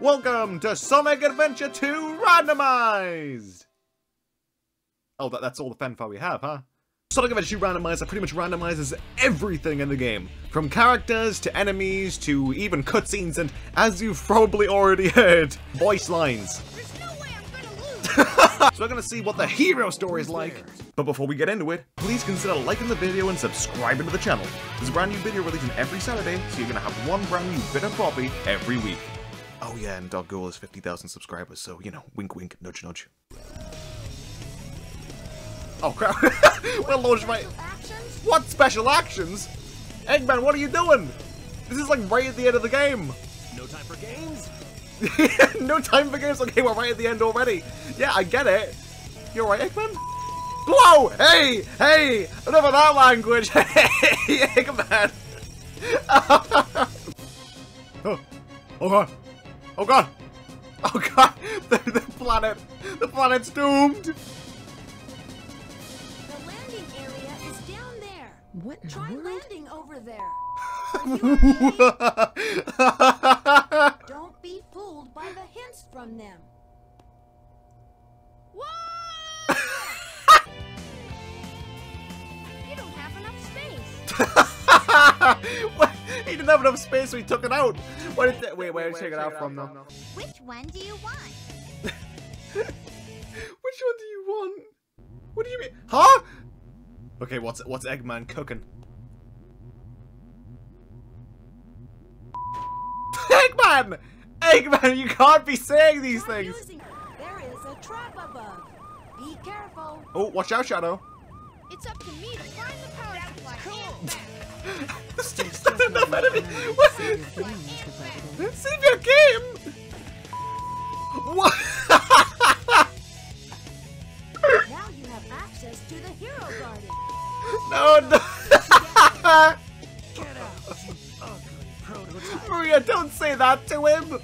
Welcome to Sonic Adventure 2 Randomized! Oh, that, that's all the fanfare we have, huh? Sonic Adventure 2 Randomizer pretty much randomizes everything in the game. From characters, to enemies, to even cutscenes, and as you've probably already heard, voice lines. No way I'm gonna lose. So we're gonna see what the hero story is like. But before we get into it, please consider liking the video and subscribing to the channel. There's a brand new video releasing every Saturday, so you're gonna have one brand new bit of Poppy every week. Oh yeah, and our goal is 50,000 subscribers, so, you know, wink wink, nudge nudge. Oh crap, we're launched right- Actions? What special actions? Eggman, what are you doing? This is like right at the end of the game. No time for games? no time for games. Okay, we're right at the end already. Yeah, I get it. You're right, Eggman. Whoa! Hey! Hey! Enough of that language! Hey, Eggman! oh, oh god! Oh god! Oh god! The, the planet! The planet's doomed! The landing area is down there. What in the Try world? landing over there. Are you okay? Don't be fooled by the hints from them. Whoa! you don't have enough space. What? He didn't have enough space, so he took it out. Where did that, wait, where did he take it out from, though? Which one do you want? Which one do you want? What do you mean? Huh? Okay, what's what's Eggman cooking? Eggman! Eggman, you can't be saying these Try things! There is a trap above. Be careful. Oh, watch out, Shadow. It's up to me to find the power supply. Steve's not enough enemy! What? Save your game, Mr. President. Save your game! What? Now you have access to the hero garden. no, no! Get out, you ugly prototype. Maria, don't say that to him! Don't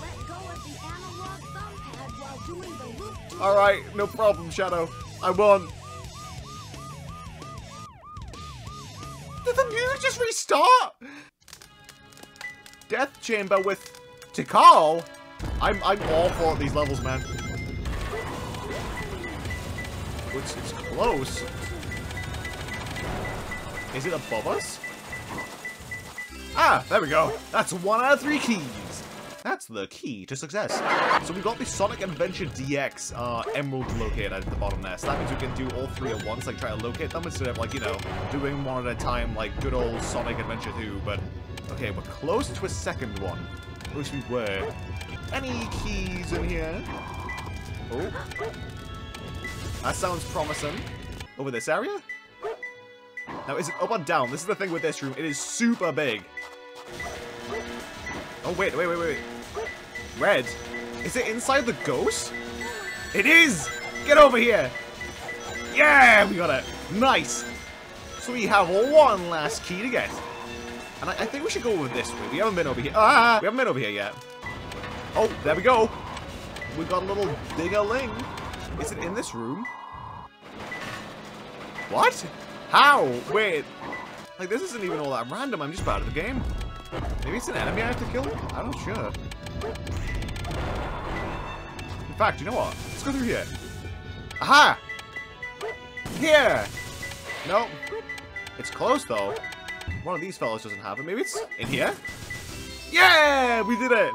let go of the analog thumb while doing the loop. Alright, no problem, Shadow. I won. Restart? Death Chamber with Tikal? I'm I'm awful at these levels, man. It's, it's close. Is it above us? Ah, there we go. That's one out of three keys. That's the key to success. So we've got the Sonic Adventure DX uh, Emerald located at the bottom there. So that means we can do all three at once, like try to locate them instead of like, you know, doing one at a time like good old Sonic Adventure 2. But, okay, we're close to a second one. At least we were. Any keys in here? Oh. That sounds promising. Over this area? Now, is it up or down? This is the thing with this room. It is super big. Oh, wait, wait, wait, wait. Red? Is it inside the ghost? It is! Get over here! Yeah, we got it. Nice. So we have one last key to get. And I, I think we should go over this way. We haven't been over here. Ah! We haven't been over here yet. Oh, there we go. We got a little ding-a-ling. Is it in this room? What? How? Wait. Like, this isn't even all that random. I'm just bad at the game. Maybe it's an enemy I have to kill? I'm not sure. In fact, you know what? Let's go through here. Aha! Here! Nope. It's close, though. One of these fellows doesn't have it. Maybe it's in here? Yeah! We did it!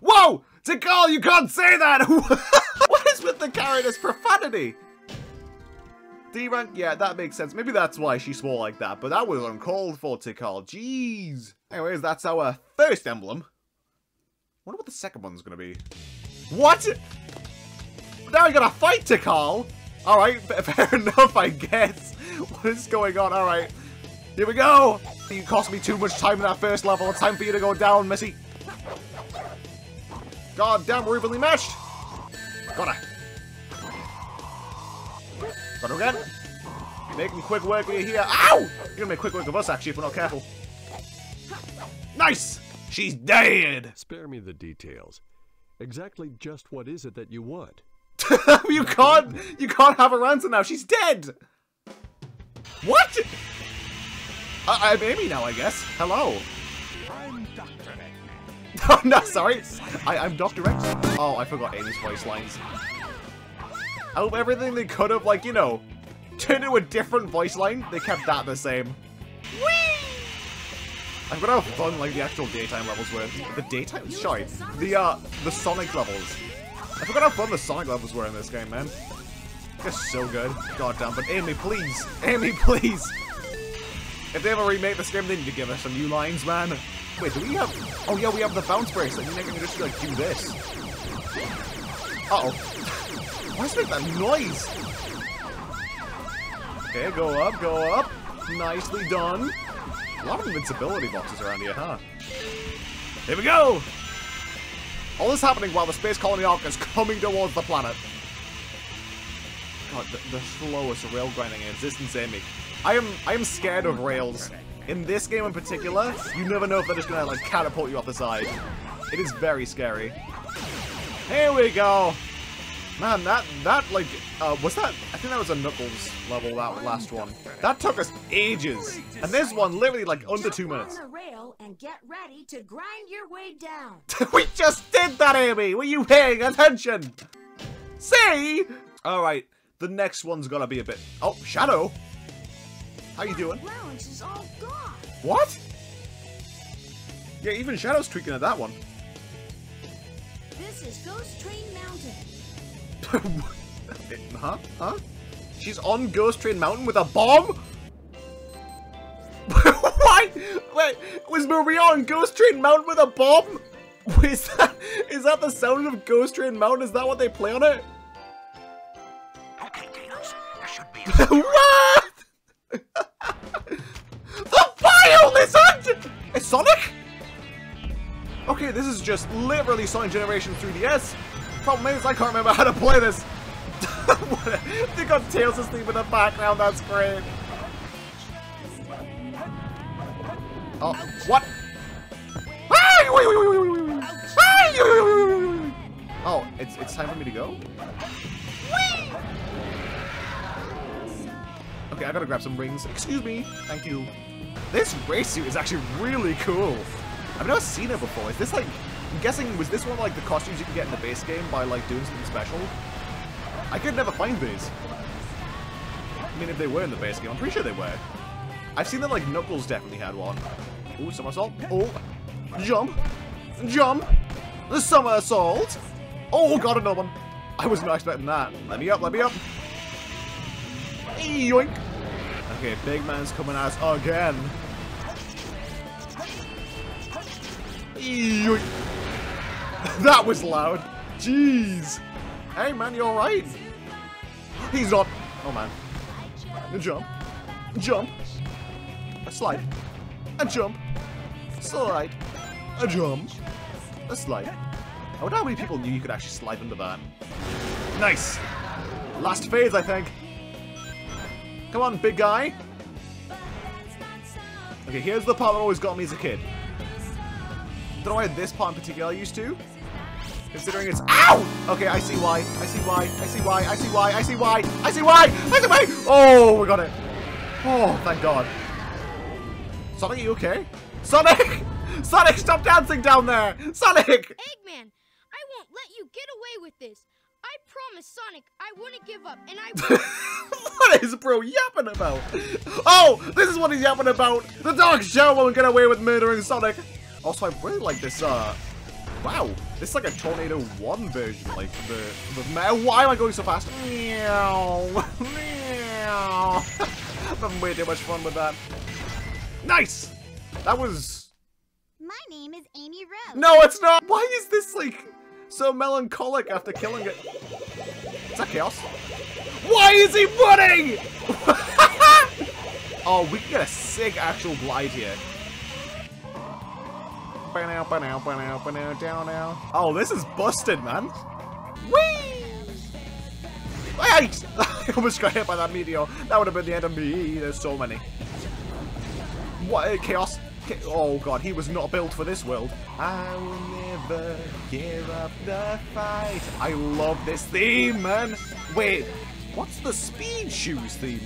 Whoa! Tikal, you can't say that! what is with the character's profanity? D rank? Yeah, that makes sense. Maybe that's why she swore like that, but that was uncalled for, Tikal. Jeez. Anyways, that's our first emblem. wonder what the second one's gonna be. What? Now we gotta fight Tikal? Alright, fair enough, I guess. What is going on? Alright. Here we go! You cost me too much time in that first level. It's time for you to go down, Missy. God damn, we're evenly matched! Gotta. Got her again. Making quick work of you here. Ow! You're gonna make quick work of us, actually, if we're not careful. Nice! She's dead! Spare me the details. Exactly just what is it that you want? you can't, you can't have a ransom now. She's dead! What? I, I'm Amy now, I guess. Hello. I'm Dr. Eggman. oh, no, sorry. I, I'm Dr. X. Oh, I forgot Amy's voice lines. I hope everything they could have, like, you know, turned into a different voice line, they kept that the same. I forgot how fun, like, the actual daytime levels were. The daytime? Sorry. The, uh, the Sonic levels. I forgot how fun the Sonic levels were in this game, man. They're so good. God damn, but Amy, please! Amy, please! If they ever remake this game, they need to give us some new lines, man. Wait, do we have... Oh, yeah, we have the bounce bracelet. You can just, like, do this. Uh-oh. Why it make that noise? Okay, go up, go up. Nicely done. A lot of invincibility boxes around here, huh? Here we go! All this happening while the Space Colony Arc is coming towards the planet. God, the, the slowest rail grinding in existence, Amy. I am I am scared of rails. In this game in particular, you never know if they're just gonna like catapult you off the side. It is very scary. Here we go. Man, that that like uh, was that? I think that was a Knuckles level. That last one. That took us ages, and this one literally like under two minutes. On the rail and get ready to grind your way down. we just did that, Amy. Were you paying attention? See? All right. The next one's gonna be a bit. Oh, Shadow. How you doing? Lounge is all gone. What? Yeah, even Shadow's tweaking at that one. This is Ghost Train Mountain. huh? Huh? She's on Ghost Train Mountain with a bomb? Why? Wait, was Maria on Ghost Train Mountain with a bomb? Is that, is that the sound of Ghost Train Mountain? Is that what they play on it? Okay, Tails. There should be what? the Bio Lizard! It's Sonic? Okay, this is just literally Sonic Generation 3DS. Problem is, I can't remember how to play this. they got Tails' theme in the background, that's great. Oh, what? Oh, it's it's time for me to go? Okay, I gotta grab some rings. Excuse me. Thank you. This race suit is actually really cool. I've never seen it before. Is this like... I'm guessing, was this one like the costumes you can get in the base game by like doing something special? I could never find these. I mean, if they were in the base game, I'm pretty sure they were. I've seen that like Knuckles definitely had one. Ooh, somersault. Oh, jump, jump, the somersault. Oh, got another one. I was not expecting that. Let me up, let me up. Yoink. Okay, big man's coming at us again. Yoink. that was loud. Jeez. Hey man, you alright? He's not. Oh man. Jump. Jump. A slide. A jump. Slide. A jump. A slide. I wonder how many people knew you could actually slide under that. Nice. Last phase, I think. Come on, big guy. Okay, here's the part that always got me as a kid. Don't know why this part in particular I used to. Considering it's- OW! Okay, I see why. I see why. I see why. I see why. I see why. I see why. I see why. Oh, we got it. Oh, thank God. Sonic, you okay? Sonic! Sonic, stop dancing down there! Sonic! Eggman, I won't let you get away with this. I promised Sonic I wouldn't give up, and I what is bro yapping about? Oh, this is what he's yapping about. The Dark Shadow won't get away with murdering Sonic. Also, I really like this, uh... Wow, this is like a Tornado 1 version, like the... the Why am I going so fast? Meow. Meow. I'm having way too much fun with that. Nice! That was... My name is Amy Rose. No, it's not! Why is this, like, so melancholic after killing it? Is that Chaos? Why is he running? oh, we can get a sick actual glide here. Oh, this is busted, man. Whee! Wait! I almost got hit by that meteor. That would have been the end of me. There's so many. What? Uh, chaos? Oh god, he was not built for this world. I will never give up the fight. I love this theme, man. Wait, what's the Speed Shoes theme?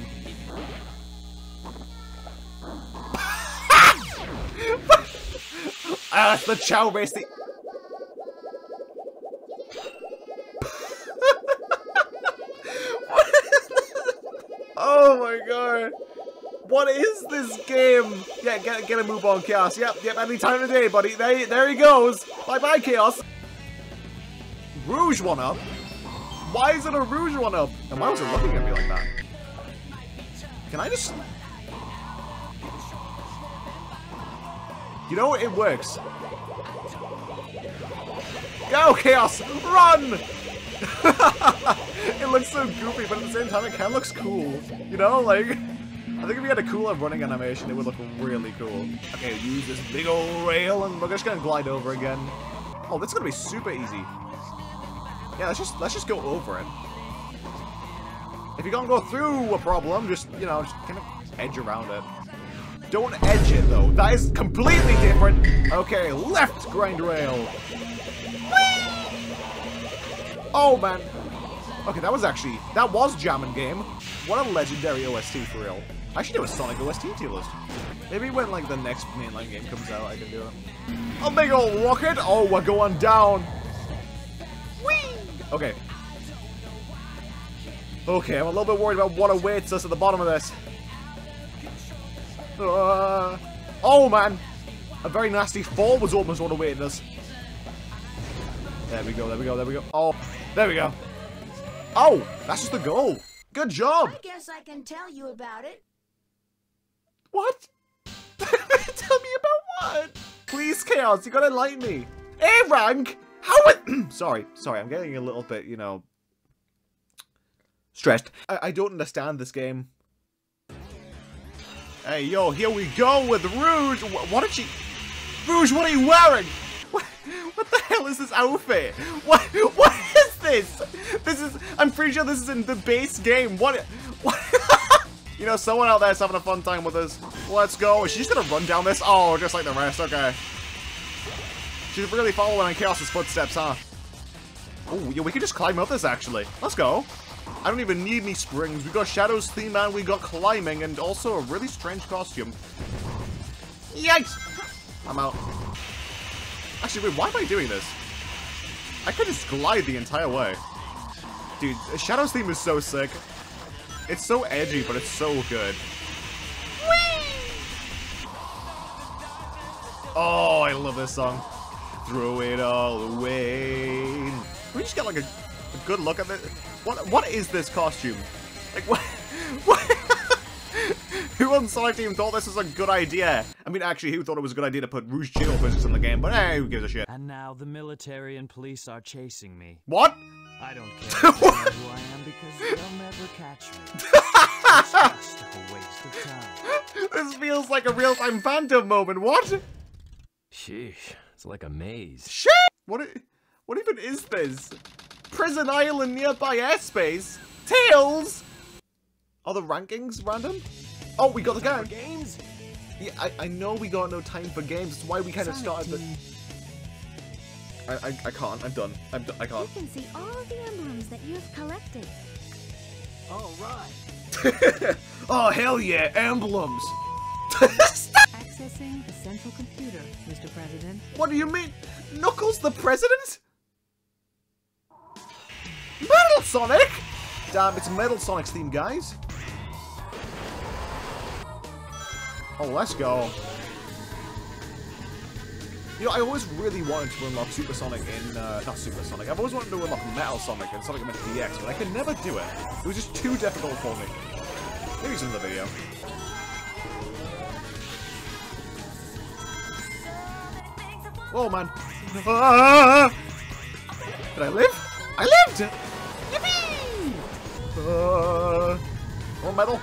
Ah, that's the Chao basically. oh my god. What is this game? Yeah, get, get a move on, Chaos. Yep, yep, any time of day, buddy. There, there he goes. Bye-bye, Chaos. Rouge one up? Why is it a Rouge one up? And why was it looking at me like that? Can I just You know, it works. Go, Chaos! Run! it looks so goofy, but at the same time, it kind of looks cool. You know, like... I think if we had a cooler running animation, it would look really cool. Okay, use this big old rail, and we're just gonna glide over again. Oh, this is gonna be super easy. Yeah, let's just let's just go over it. If you're gonna go through a problem, just you know, just kind of edge around it. Don't edge it though. That is completely different. Okay, left grind rail. Oh man. Okay, that was actually that was jamming Game. What a legendary OST for real. I should do a Sonic OST tier list. Maybe when like the next mainline game comes out, I can do it. A big old rocket. Oh, we're going down. Whee! Okay. Okay, I'm a little bit worried about what awaits us at the bottom of this. Uh, oh man! A very nasty fall was almost what awaited us. There we go, there we go, there we go. Oh, there we go. Oh, that's just the goal. Good job. I guess I can tell you about it. What? Tell me about what? Please, Chaos, you gotta enlighten me. A rank? How would... sorry, sorry, I'm getting a little bit, you know... Stressed. I, I don't understand this game. Hey, yo, here we go with Rouge. Wh what did she... Rouge, what are you wearing? What, what the hell is this outfit? What, what is this? This is... I'm pretty sure this is in the base game. What... What... You know, someone out there's having a fun time with us. Let's go. Is she just gonna run down this? Oh, just like the rest. Okay. She's really following in Chaos's footsteps, huh? Oh, yeah, we can just climb up this, actually. Let's go. I don't even need any springs. We got Shadow's theme and we got climbing and also a really strange costume. Yikes! I'm out. Actually, wait, why am I doing this? I could just glide the entire way. Dude, Shadow's theme is so sick. It's so edgy, but it's so good. Oh, I love this song. Throw it all away. Can we just get like a, a good look at it? What What is this costume? Like what? What? who on Sonic Team thought this was a good idea? I mean, actually, who thought it was a good idea to put Rouge Jail physics in the game? But hey, who gives a shit? And now the military and police are chasing me. What? I don't care if they know who I am because they'll never catch me. It's just a waste of time. This feels like a real-time Phantom moment. What? Sheesh, it's like a maze. Shit! What, what even is this? Prison Island nearby airspace? Tails? Are the rankings random? Oh, we got the game. Games? Yeah, I, I know we got no time for games. That's why we kind of started the... I, I, I can't. I'm done. I'm d I You can't. You can see all the emblems that you have collected. All right. oh, hell yeah. Emblems. Accessing the central computer, Mr. President. what do you mean? Knuckles the president? Sonic? Damn, it's Metal Sonic's theme, guys. Oh, let's go. You know, I always really wanted to unlock Super Sonic in, uh, not Super Sonic, I've always wanted to unlock Metal Sonic in Sonic Adventure DX, but I could never do it. It was just too difficult for me. Maybe it's in the video. Whoa, man. Ah! Did I live? I lived! Uh, more metal.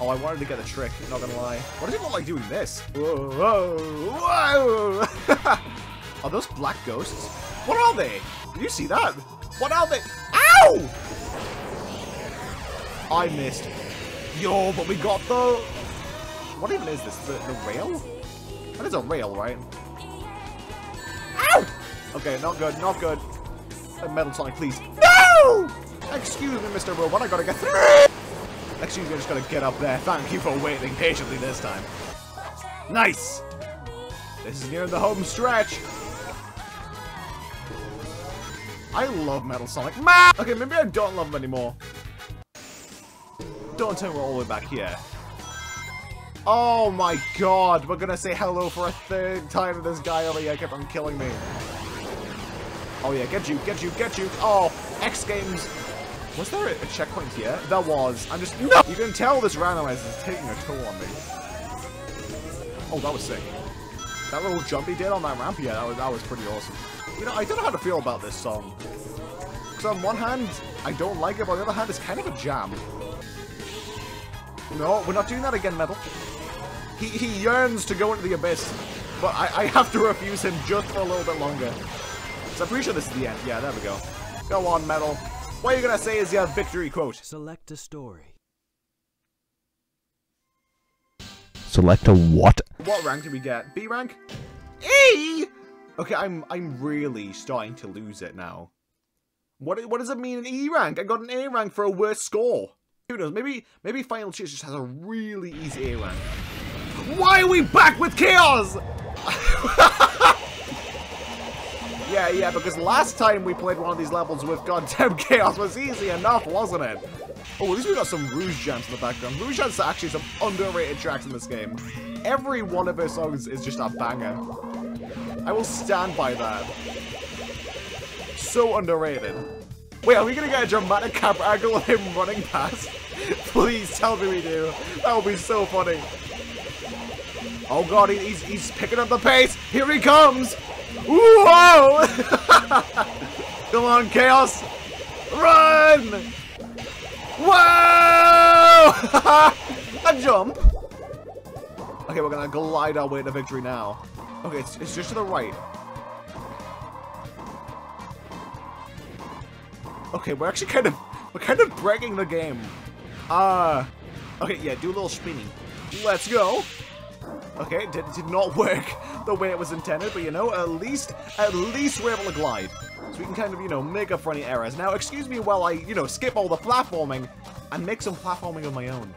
Oh, I wanted to get a trick, not gonna lie. What does it look like doing this? Whoa, whoa, whoa! are those black ghosts? What are they? Did you see that? What are they? Ow! I missed. Yo, but we got the... What even is this? The, the rail? That is a rail, right? Ow! Okay, not good, not good. Uh, Metal Sonic, please. No! Excuse me, Mr. Robot, I gotta get through! Excuse me, I just gotta get up there. Thank you for waiting patiently this time. Nice! This is near the home stretch. I love Metal Sonic. Man! Okay, maybe I don't love him anymore. Don't tell me we're all the way back here. Oh my god, we're gonna say hello for a third time to this guy over here kept on killing me. Oh yeah, get you, get you, get you. Oh, X Games. Was there a, a checkpoint here? There was. I'm just... No! You can tell this randomizer is taking a toll on me. Oh, that was sick. That little jump he did on that ramp, yeah, that was, that was pretty awesome. You know, I don't know how to feel about this song. Because on one hand, I don't like it, but on the other hand, it's kind of a jam. No, we're not doing that again, Metal. He, he yearns to go into the abyss, but I, I have to refuse him just for a little bit longer. So I'm pretty sure this is the end. Yeah, there we go. Go on, Metal. What are you going to say is your victory quote? Select a story. Select a what? What rank did we get? B rank? E! Okay, I'm I'm really starting to lose it now. What what does it mean an E rank? I got an A rank for a worse score. Who knows? Maybe maybe Final Chase just has a really easy A rank. Why are we back with chaos? yeah, yeah, because last time we played one of these levels with goddamn chaos was easy enough, wasn't it? Oh, at least we got some Rouge jams in the background. Rouge has actually some underrated tracks in this game. Every one of her songs is just a banger. I will stand by that. So underrated. Wait, are we gonna get a dramatic camera angle of him running past? Please tell me we do. That would be so funny. Oh god, he's, he's picking up the pace. Here he comes. Whoa! Come on, Chaos. Run! Whoa! a jump. Okay, we're gonna glide our way to victory now. Okay, it's, it's just to the right. Okay, we're actually kind of we're kind of breaking the game. Uh okay, yeah, do a little spinning. Let's go. Okay, did, did not work the way it was intended, but you know, at least at least we're able to glide. So we can kind of, you know, make up for any errors. Now, excuse me while I, you know, skip all the platforming and make some platforming of my own.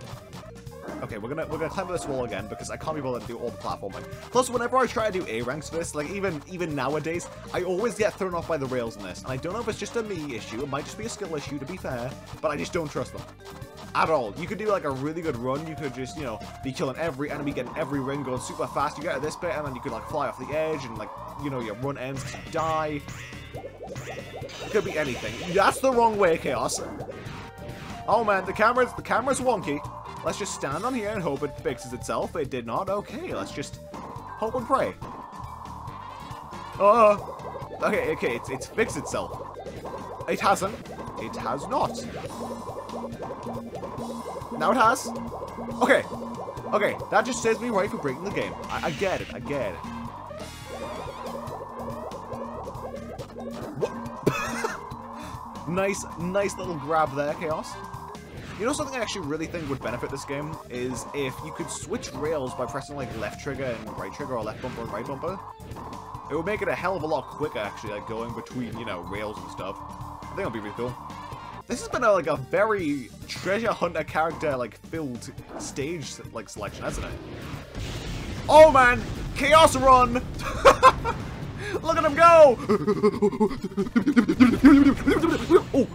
Okay, we're gonna we're gonna climb this wall again because I can't be bothered to do all the platforming. Plus, whenever I try to do A ranks for this, like even even nowadays, I always get thrown off by the rails in this, and I don't know if it's just a me issue. It might just be a skill issue, to be fair, but I just don't trust them at all. You could do like a really good run. You could just you know be killing every enemy, getting every ring, going super fast. You get to this bit, and then you could like fly off the edge, and like you know your run ends, you die. It could be anything. That's the wrong way, chaos. Oh man, the camera's the camera's wonky. Let's just stand on here and hope it fixes itself. It did not. Okay, let's just hope and pray. Uh, okay, okay, it's, it's fixed itself. It hasn't. It has not. Now it has. Okay. Okay, that just saves me right for breaking the game. I, I get it, I get it. Nice, nice little grab there, Chaos. You know something I actually really think would benefit this game is if you could switch rails by pressing like left trigger and right trigger or left bumper and right bumper. It would make it a hell of a lot quicker actually, like going between, you know, rails and stuff. I think it'll be really cool. This has been a, like a very treasure hunter character like filled stage like selection, hasn't it? Oh man! Chaos run! Look at him go! oh!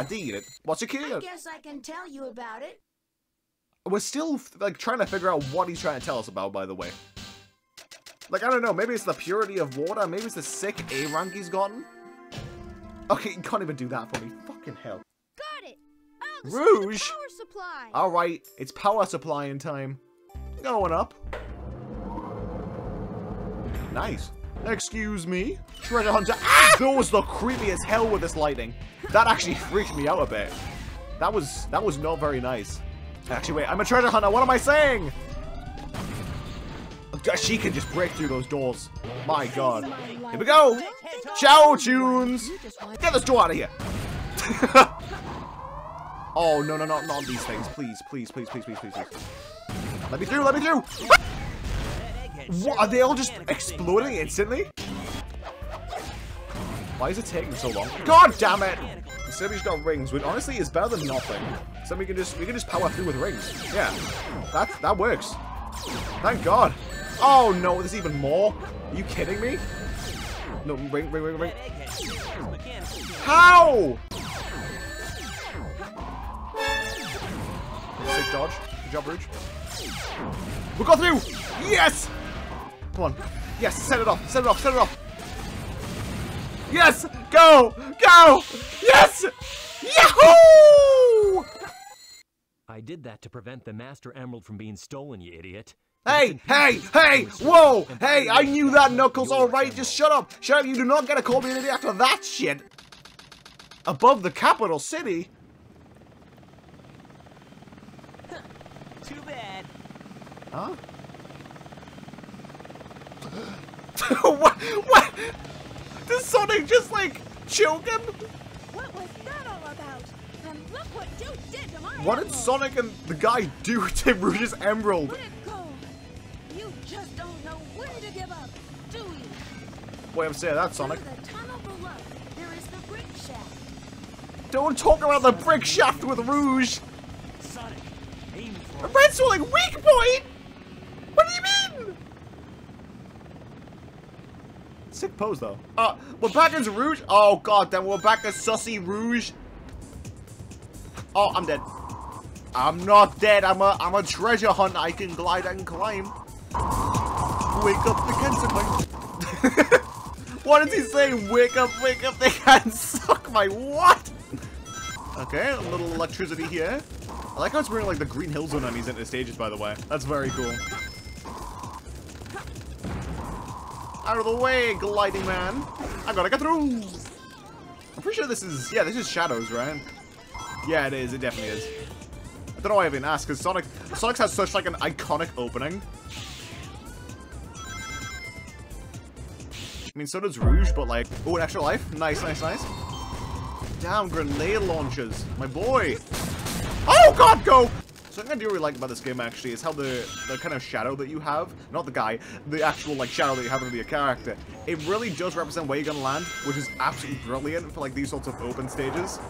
I did it. What's your I guess I can tell you about it. We're still like trying to figure out what he's trying to tell us about, by the way. Like, I don't know, maybe it's the purity of water, maybe it's the sick A rank he's gotten. Okay, you can't even do that for me. Fucking hell. Got it. Oh, the source of the Rouge! power supply. Alright, it's power supply in time. Going up. Nice. Excuse me? Treasure hunter. Ah! That was the creepy as hell with this lighting. That actually freaked me out a bit. That was that was not very nice. Actually, wait, I'm a treasure hunter. What am I saying? She can just break through those doors. My god. Here we go. Chao tunes. Get this door out of here. oh, no, no, no, not these things. Please, please, please, please, please, please, please. Let me through, let me through. What, are they all just exploding instantly? Why is it taking so long? God damn it! Just got rings, which honestly is better than nothing. So we can just we can just power through with rings. Yeah. That that works. Thank God. Oh no, there's even more. Are you kidding me? No, ring, ring, ring, ring. How? Sick dodge. Good job, Rouge. We got through! Yes! Come on. Yes, set it off, set it off, set it off. Yes! Go! Go! Yes! Yahoo! I did that to prevent the Master Emerald from being stolen, you idiot. Hey, hey, hey, whoa, hey, I knew that, Knuckles, alright, just shut up. Shut up, you do not get to call me an idiot after that shit. Above the capital city? Too bad. Huh? what? What? Does Sonic just, like, choke him? What was that all about? And look what you did to my What did. Sonic and the guy do to Rouge's emerald? Let it go. You just don't know when to give up, do you? Way of saying that, Sonic. Through the tunnel below, there is the brick shaft. Don't talk about the brick shaft with Rouge. Sonic, aim for it. Red's like weak point. What do you mean? Sick pose though. Uh, we're back as Rouge. Oh god, then we're back as Sussy Rouge. Oh, I'm dead. I'm not dead. I'm a I'm a treasure hunt. I can glide and climb. Wake up the cancer What is he saying? Wake up, wake up, they can suck my what? Okay, a little electricity here. I like how it's wearing like the Green Hill Zone enemies into the stages, by the way. That's very cool. Out of the way, gliding man. I gotta get through. I'm pretty sure this is, yeah, this is Shadows, right? Yeah, it is. It definitely is. I don't know why I even asked, because Sonic, Sonic's has such like an iconic opening. I mean, so does Rouge, but like, oh, an extra life. Nice, nice, nice. Damn, grenade launchers. My boy. Oh, God, go! Something I do really like about this game, actually, is how the, the kind of shadow that you have, not the guy, the actual, like, shadow that you have under your character, it really does represent where you're gonna land, which is absolutely brilliant for, like, these sorts of open stages.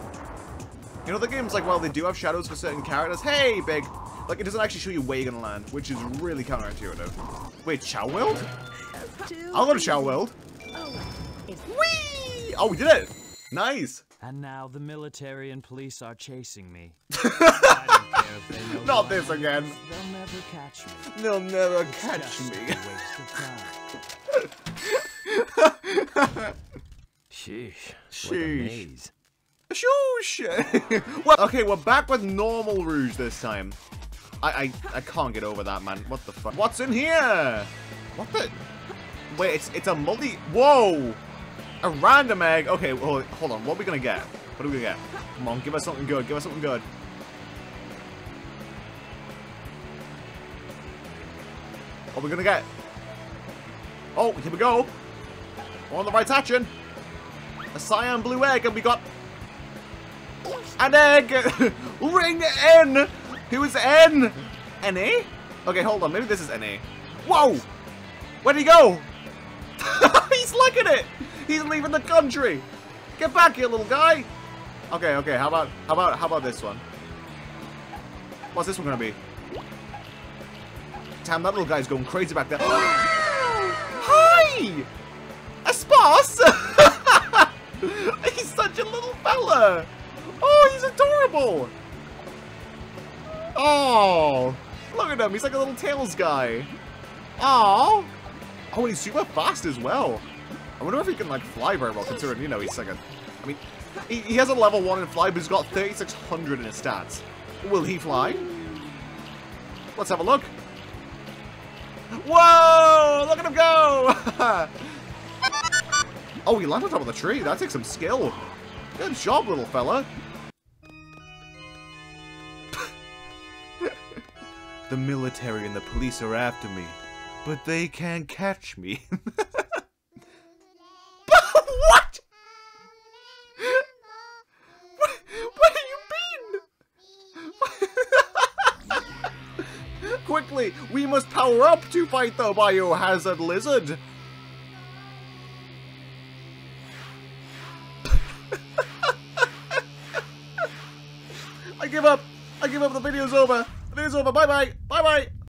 You know, the game's like, well, they do have shadows for certain characters. Hey, big! Like, it doesn't actually show you where you're gonna land, which is really counterintuitive. Wait, Chao World? I'll go to Chao World. Oh, Whee! Oh, we did it! Nice! And now the military and police are chasing me. Don't care if they know Not this again. They'll never catch me. They'll never It's catch me. a waste of. Sheesh. A Sheesh. well, okay, we're back with normal Rouge this time. I, I I can't get over that, man. What the fuck? What's in here? What the? Wait, it's it's a multi. Whoa! A random egg. Okay, hold, hold on. What are we gonna get? What are we gonna get? Come on, give us something good. Give us something good. What are we gonna get? Oh, here we go. We're on the right action. A cyan blue egg, and we got an egg! Ring N! Who is N? NA? Okay, hold on. Maybe this is NA. Whoa! Where'd he go? He's liking it! He's leaving the country! Get back here, little guy! Okay, okay, how about how about how about this one? What's this one gonna be? Damn, that little guy's going crazy back there. Hi! A sparse! he's such a little fella! Oh, he's adorable! Oh, look at him. He's like a little Tails guy. Oh, oh, and he's super fast as well. I wonder if he can like fly very well, considering you know he's a. I mean, he, he has a level one in fly, but he's got 3,600 in his stats. Will he fly? Let's have a look. Whoa! Look at him go! oh, he landed on top of the tree. That takes some skill. Good job, little fella. the military and the police are after me, but they can't catch me. we must power up to fight the biohazard lizard. I give up. I give up. The video's over. The video's over. Bye bye. Bye bye.